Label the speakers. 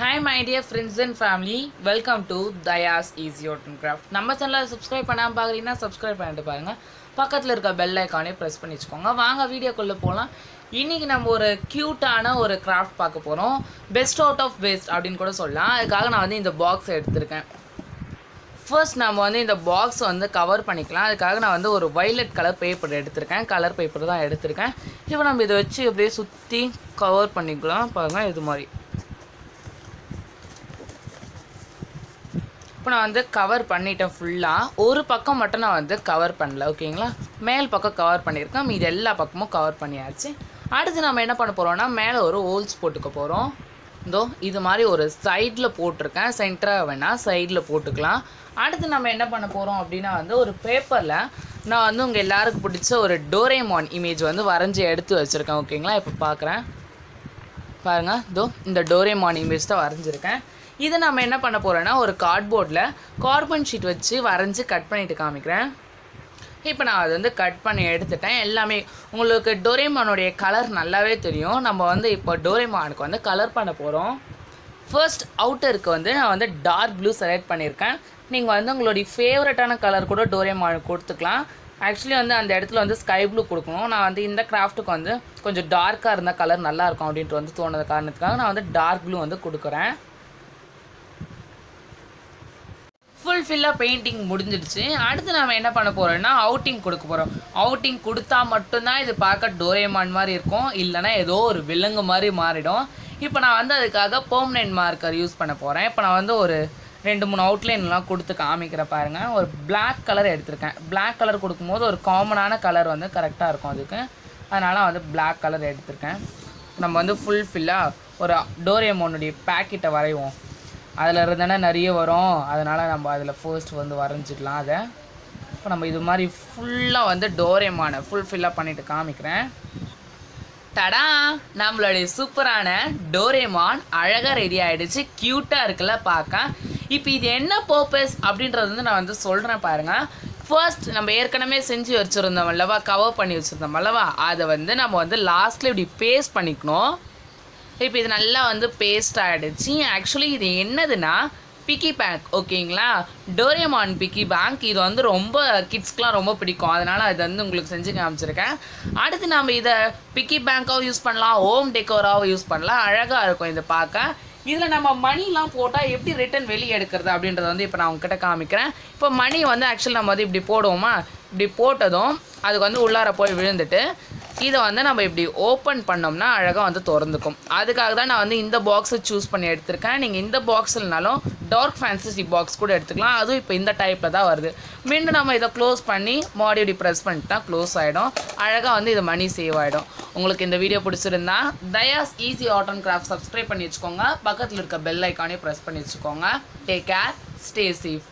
Speaker 1: Hi my dear friends and family welcome to Dhaya's easy and craft நம்ம சேனலை subscribe பண்ணாமல் பார்க்குறீங்கன்னா subscribe பண்ணிட்டு பாருங்கள் பக்கத்தில் இருக்க பெல் ஐக்கானே ப்ரெஸ் பண்ணி வச்சுக்கோங்க. வாங்க வீடியோக்குள்ளே போகலாம் இன்றைக்கி நம்ம ஒரு க்யூட்டான ஒரு கிராஃப்ட் பார்க்க போகிறோம் பெஸ்ட் அவுட் ஆஃப் வேஸ்ட் அப்படின்னு கூட சொல்லலாம். அதுக்காக நான் வந்து இந்த பாக்ஸ் எடுத்திருக்கேன். ஃபர்ஸ்ட் நம்ம வந்து இந்த பாக்ஸ் வந்து கவர் பண்ணிக்கலாம். அதுக்காக நான் வந்து ஒரு வைலட் கலர் பேப்பர் எடுத்திருக்கேன். கலர் பேப்பர் தான் எடுத்திருக்கேன். இப்போ நம்ம இதை வச்சு அப்படியே சுற்றி கவர் பண்ணிக்கலாம். பாருங்கள் இது மாதிரி. இப்போ நான் வந்து கவர் பண்ணிட்டேன் ஃபுல்லாக ஒரு பக்கம் மட்டும் நான் வந்து கவர் பண்ணல ஓகேங்களா மேல் பக்கம் கவர் பண்ணியிருக்கேன். மீது எல்லா பக்கமும் கவர் பண்ணியாச்சு. அடுத்து நம்ம என்ன பண்ண போகிறோம்னா மேலே ஒரு ஹோல்ஸ் போட்டுக்க போகிறோம் இதோ இது மாதிரி ஒரு சைடில் போட்டிருக்கேன். சென்டராக வேணால் சைடில் போட்டுக்கலாம். அடுத்து நம்ம என்ன பண்ண போகிறோம் அப்படின்னா வந்து ஒரு பேப்பரில் நான் வந்து உங்கள் எல்லாருக்கும் பிடிச்ச ஒரு டோரேமான் இமேஜ் வந்து வரைஞ்சி எடுத்து வச்சுருக்கேன் ஓகேங்களா இப்போ பார்க்குறேன் பாருங்கள் இதோ இந்த டோரேமான் இமேஜ் தான் வரைஞ்சிருக்கேன். இதை நம்ம என்ன பண்ண போகிறோன்னா ஒரு கார்ட்போர்டில் கார்பன் ஷீட் வச்சு வரைஞ்சி கட் பண்ணிவிட்டு காமிக்கிறேன். இப்போ நான் அதை வந்து கட் பண்ணி எடுத்துட்டேன். எல்லாமே உங்களுக்கு டோரேமானுடைய கலர் நல்லாவே தெரியும். நம்ம வந்து இப்போ டோரேமானுக்கு வந்து கலர் பண்ண போகிறோம் ஃபர்ஸ்ட் அவுட்டருக்கு வந்து நான் வந்து டார்க் ப்ளூ செலக்ட் பண்ணியிருக்கேன். நீங்கள் வந்து உங்களுடைய ஃபேவரட்டான கலர் கூட டோரேமானுக்கு கொடுத்துக்கலாம். ஆக்சுவலி வந்து அந்த இடத்துல வந்து ஸ்கை ப்ளூ கொடுக்கணும். நான் வந்து இந்த கிராஃப்ட்டுக்கு வந்து கொஞ்சம் டார்க்காக இருந்தால் கலர் நல்லாயிருக்கும் அப்படின்ட்டு வந்து தோணுது காரணத்துக்காக நான் வந்து டார்க் ப்ளூ வந்து கொடுக்குறேன். ஃபுல்ஃபில்லாக பெயிண்டிங் முடிஞ்சிடுச்சு. அடுத்து நம்ம என்ன பண்ண போகிறோம்னா அவுட்டிங் கொடுக்க போகிறோம் அவுட்டிங் கொடுத்தா மட்டும்தான் இது பார்க்க டோரேமான் மாதிரி இருக்கும். இல்லைனா ஏதோ ஒரு விலங்கு மாதிரி மாறிடும். இப்போ நான் வந்து அதுக்காக பெர்மனெண்ட் மார்க்கர் யூஸ் பண்ண போகிறேன் இப்போ நான் வந்து ஒரு ரெண்டு மூணு அவுட்லைன்லாம் கொடுத்து காமிக்கிற பாருங்கள் ஒரு பிளாக் கலர் எடுத்திருக்கேன். பிளாக் கலர் கொடுக்கும்போது ஒரு காமனான கலர் வந்து கரெக்டாக இருக்கும் அதுக்கு. அதனால் வந்து பிளாக் கலர் எடுத்திருக்கேன். நம்ம வந்து ஃபுல்ஃபில்லாக ஒரு டோரேமோனுடைய பேக்கெட்டை வரைவோம். அதில் இருந்தானே நிறைய வரும். அதனால் நம்ம அதில் ஃபர்ஸ்ட் வந்து வரைஞ்சிக்கலாம் அதை. இப்போ நம்ம இது மாதிரி ஃபுல்லாக வந்து டோரேமான ஃபுல் பண்ணிவிட்டு காமிக்கிறேன். டடா! நம்மளுடைய சூப்பரான டோரேமான் அழகாக ரெடி ஆகிடுச்சு க்யூட்டாக இருக்குல்ல பார்க்க இப்போ இது என்ன பர்பஸ் அப்படின்றது வந்து நான் வந்து சொல்கிறேன் பாருங்கள் ஃபர்ஸ்ட் நம்ம ஏற்கனவே செஞ்சு வச்சுருந்தோம் அல்லவா? கவர் பண்ணி வச்சுருந்தோம் அல்லவா? அதை வந்து நம்ம வந்து லாஸ்ட்டில் இப்படி பேஸ்ட் பண்ணிக்கணும். இப்போ இது நல்லா வந்து பேஸ்ட் ஆகிடுச்சு ஆக்சுவலி இது என்னதுன்னா பிக்கி பேங்க் ஓகேங்களா டோரியமான் பிக்கி பேங்க் இது வந்து ரொம்ப கிட்ஸ்க்கெலாம் ரொம்ப பிடிக்கும். அதனால் அது வந்து உங்களுக்கு செஞ்சு காமிச்சிருக்கேன். அடுத்து நம்ம இதை பிக்கி பேங்க்காகவும் யூஸ் பண்ணலாம். ஹோம் டெக்கோராகவும் யூஸ் பண்ணலாம். அழகாக இருக்கும் இதை பார்க்க. இதில் நம்ம மணிலாம் போட்டால் எப்படி ரிட்டன் வெளியே எடுக்கிறது அப்படின்றத வந்து இப்போ நான் உங்ககிட்ட காமிக்கிறேன். இப்போ மணி வந்து ஆக்சுவலி நம்ம வந்து இப்படி போடுவோமா? இப்படி போட்டதும் அதுக்கு வந்து உள்ளார போய் விழுந்துட்டு இதை வந்து நம்ம இப்படி ஓப்பன் பண்ணோம்னா அழகாக வந்து திறந்துக்கும். அதுக்காக தான் நான் வந்து இந்த பாக்ஸை சூஸ் பண்ணி எடுத்திருக்கேன். நீங்கள் இந்த பாக்ஸ்னாலும் டார்க் ஃபேன்சிசி பாக்ஸ் கூட எடுத்துக்கலாம். அதுவும் இப்போ இந்த டைப்பில் தான் வருது. மீண்டும் நம்ம இதை க்ளோஸ் பண்ணி மாடி இப்படி ப்ரெஸ் பண்ணிட்டா க்ளோஸ் ஆகிடும் அழகாக வந்து இது மணி சேவ் ஆகிடும் உங்களுக்கு இந்த வீடியோ பிடிச்சிருந்தா Dhaya's easy art and craft subscribe பண்ணி வச்சுக்கோங்க. பக்கத்தில் இருக்க பெல் ஐக்கானே ப்ரெஸ் பண்ணி வச்சுக்கோங்க. Take care stay safe